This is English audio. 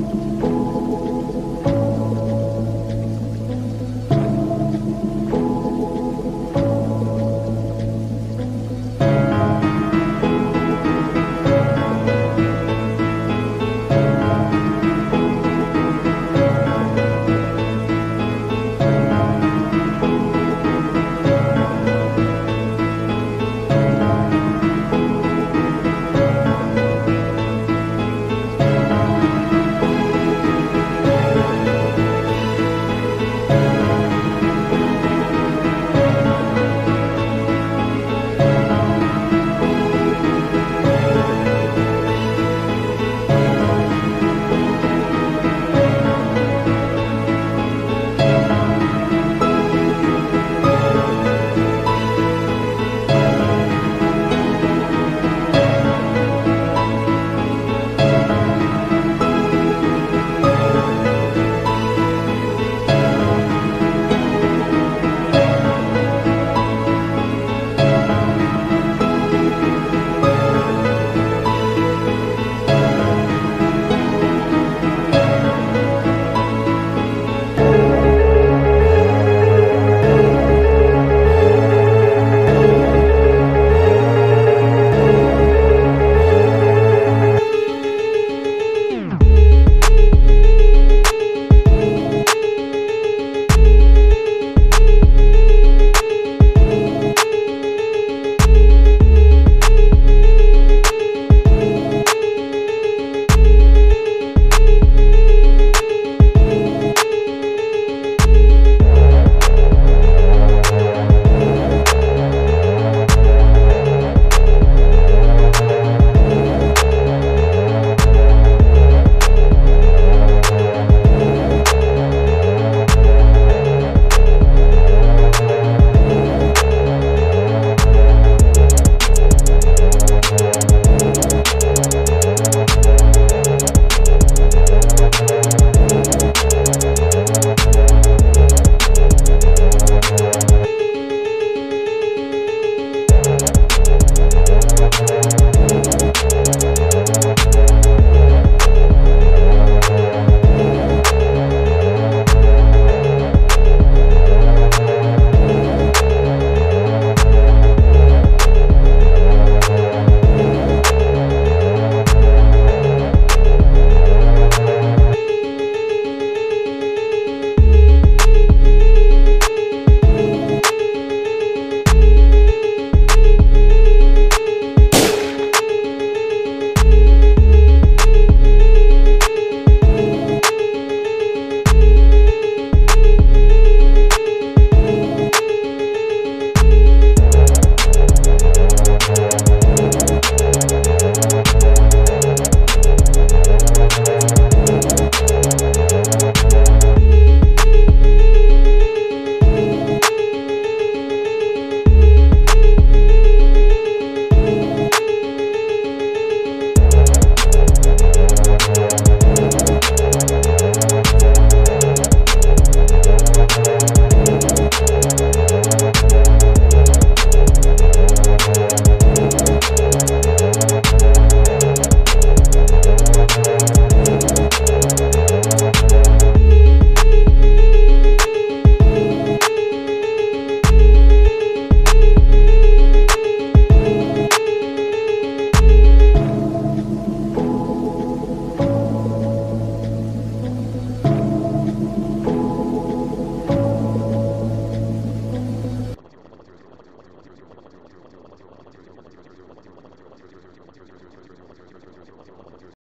Oh.